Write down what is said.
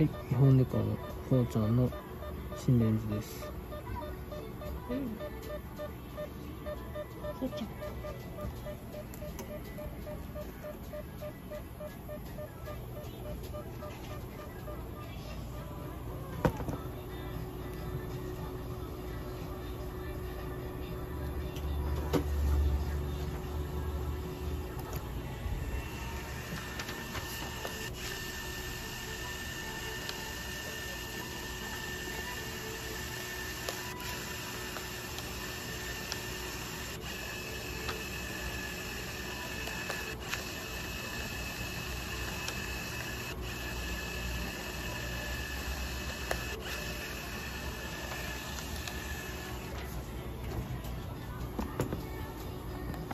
はい、日本猫のほうちゃんの心電図です。うん。ほうちゃん。